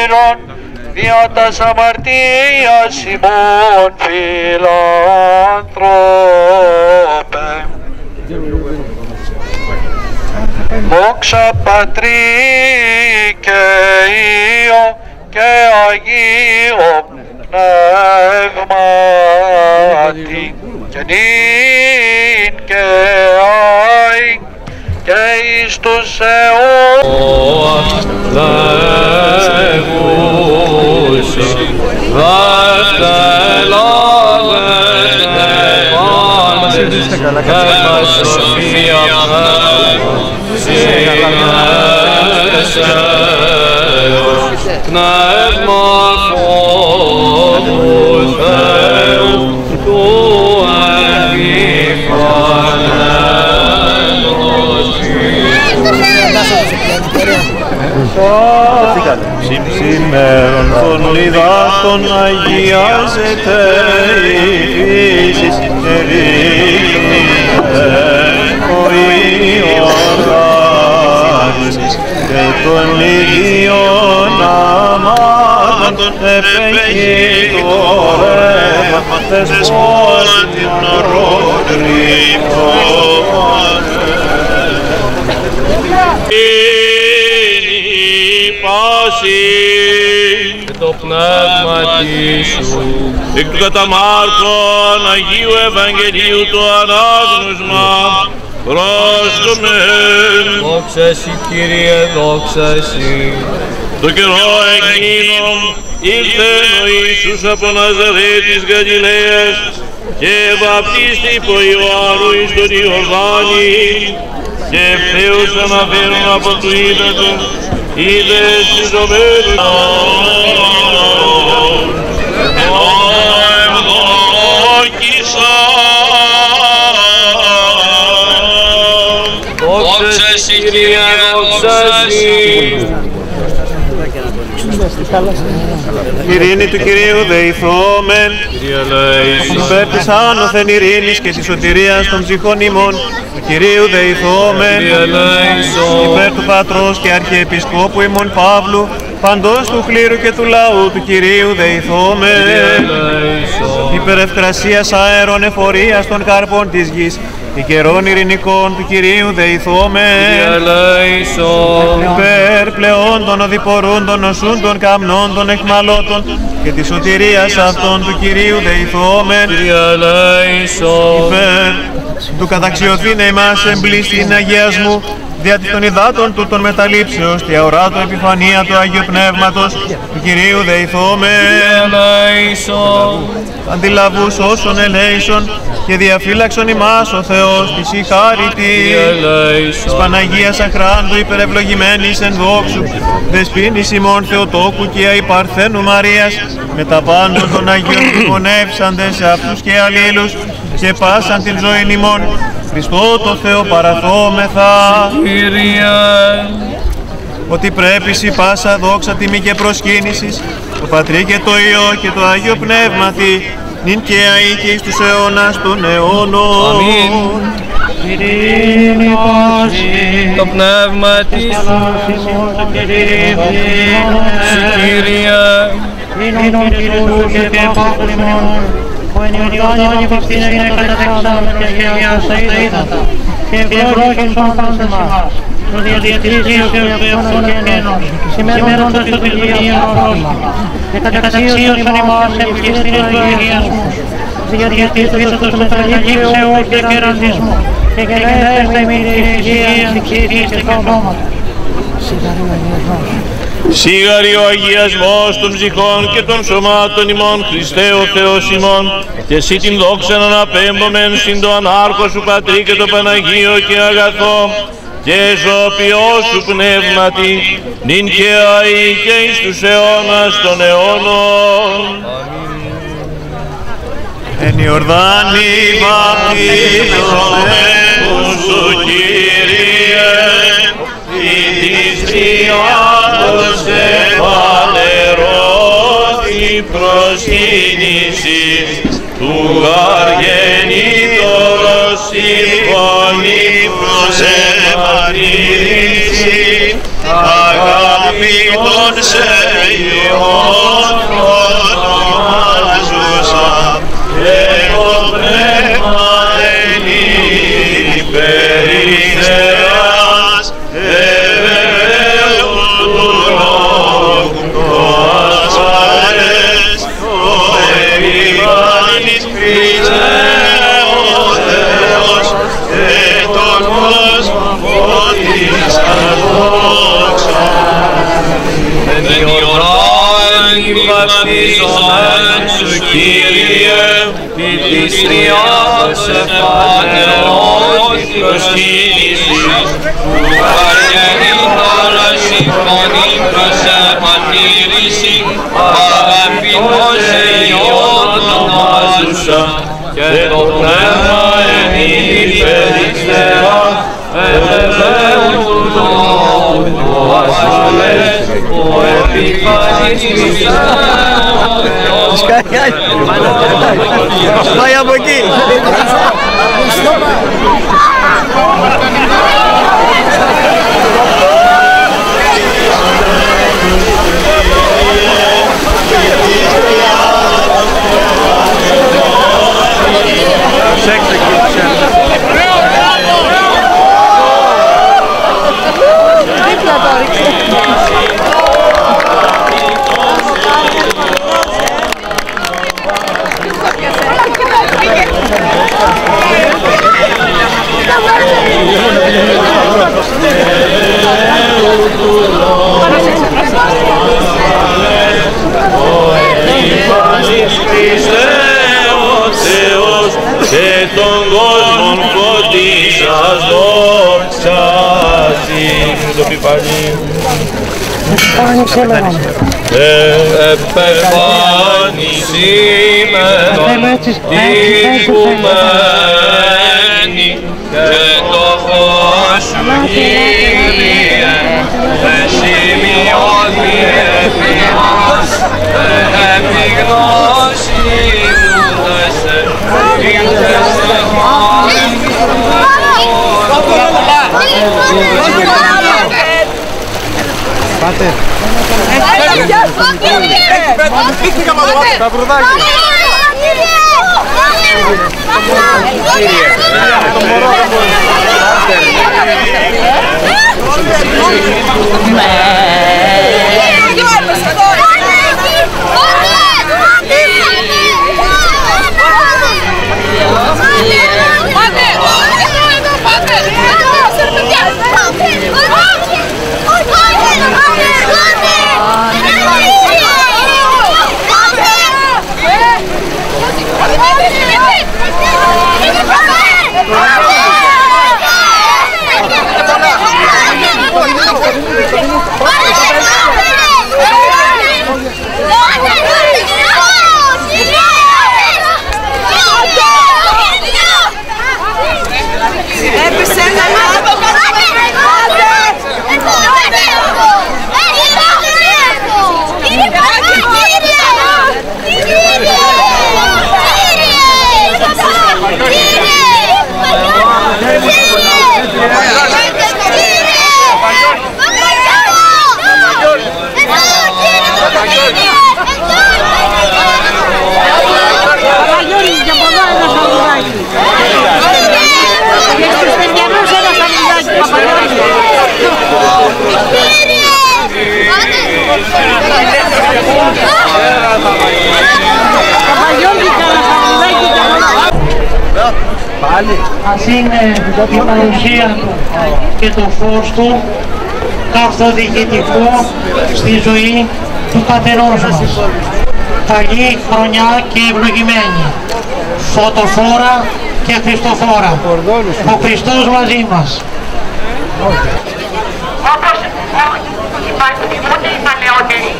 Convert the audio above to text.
μάρτυρων δια τας αμαρτίας ημών φιλάνθρωπε. Δόξα Πατρί και Υιό και Αγίο Πνεύματι και νυν και αη και εις τους αιώνας. Πνεύμα Σήμερα των λιδάτων αγιάζεται η φύση ερήφνηται ο Ιωάννης και των ίδιων αμάτων επέχει το ρεύμα θεσμός την ορών και το πνεύμα σου. Εκ του κατά Μάρκον Αγίου Ευαγγελίου του ανάγνωσμα πρόσκομεν. Δόξα εσύ Κύριε, δόξα εσύ. Το καιρό εκείνο ήρθε ο Ιησούς από Ναζαρέτης Γαλιλαίας και βαπτίστη υπό Ιωάννου εις τον Ιορδάνη και ευθέως αναφέρουν από του ύδατος είδε συζωμένους Δόξα εσύ Κύριε, δόξα εσύ. Η ειρήνη του Κυρίου δεηθόμεν Κύριε ελέησον. υπέρ της άνωθεν ειρήνης και της σωτηρίας των ψυχών ημών του Κυρίου δεηθόμεν Κύριε ελέησον. υπέρ του Πατρός και Αρχιεπισκόπου ημών Παύλου παντός του κλήρου και του λαού του Κυρίου δεηθόμεν ελέησον. υπέρ ευκρασίας αέρων εφορίας των καρπών της γης και καιρών ειρηνικών του Κυρίου δεηθόμεν Κύριε ελέησον. υπέρ πλεών των οδηπορούντων νοσούντων καμνών των εχμαλώτων και της σωτηρίας αυτών του Κυρίου δεηθόμεν Κύριε ελέησον. υπέρ του καταξιωθήνε ημάς εμπλήστην αγιασμού δια της των υδάτων του των μεταλήψεως τη αοράτο επιφανία του Αγίου Πνεύματος του Κυρίου δεηθόμεν ελέησον. αντιλαβούς όσων ελέησον και διαφύλαξον ημάς ο Θεός της η χάρη Κύριε της ελέησον. Παναγίας Αχράντου υπερευλογημένης εν δόξου, δεσποίνης ημών Θεοτόκου και αϊπαρθένου Μαρίας, με τα πάντων των Αγίων τιμονεύσαντες σε αυτούς και αλλήλους, και πάσαν την ζωή ημών, Χριστό το Θεό παραθόμεθα, Κύριε. ότι πρέπει σοι πάσα δόξα τιμή και προσκύνησης, το Πατρί και το Υιό και το Άγιο Πνεύματι, νυν και αεί και εις τους αιώνας των αιώνων. Αμήν. Το πνεύμα της Συ Κύριε. Δίνον Κύριος και επάφων ημών, που εν Ιωάννη βαπτίνα είναι καταδεξάμενος και αγιάσα είδατα, και ευλόγησον πάντες εμάς, το διατηρήσεως και ευθέων γένος, σημερώνοντας το τελειωμένο ρόλο, και καταξίωσον ημάς εμπιστήρες του αγιασμούς, διατηρήσεως του μεταλλήψεως και κεραντισμού, και γενέστε με την εκκλησία και κόμματα. Σίγαρη ο αγιασμός των ψυχών και των σωμάτων ημών, Χριστέ ο Θεός ημών, και εσύ την δόξα να αναπέμπομεν συν το ανάρχο σου Πατρί και το Παναγίο και αγαθό, και ζωοποιό σου πνεύματι, νυν και αεί και εις τους αιώνας των αιώνων. Εν Ιορδάνη Βαπτίζομαι σου Κύριε, η της Τριάδος εφανερώθη προσκύνηση του αργενήτωρος συμφωνή προς εμαρτύρηση αγάπη τον σε Υιόν τη της Τριάς εφανερών προσκύνησης, που βαριανή τώρα συμφωνεί προς επανήρηση, αγαπητός Υιόν ονομάζουσα, και λόγου του ασφαλές, ο επιφανής Χριστός, Πάει από εκεί. Χριστέ ο Θεός και τον κόσμο φωτίσας δόξαση. Το πει πάλι. επεφάνισήμενον τυχουμένη και το φως σου Κύριε εσημειώθη επί μας επί Ας είναι η παρουσία του και το φως του καθοδηγητικό στη ζωή του καθενός μας. Καλή χρονιά και ευλογημένη. Φωτοφόρα και Χριστοφόρα. Ο Χριστός μαζί μας. όπως θυμούνται οι παλαιότεροι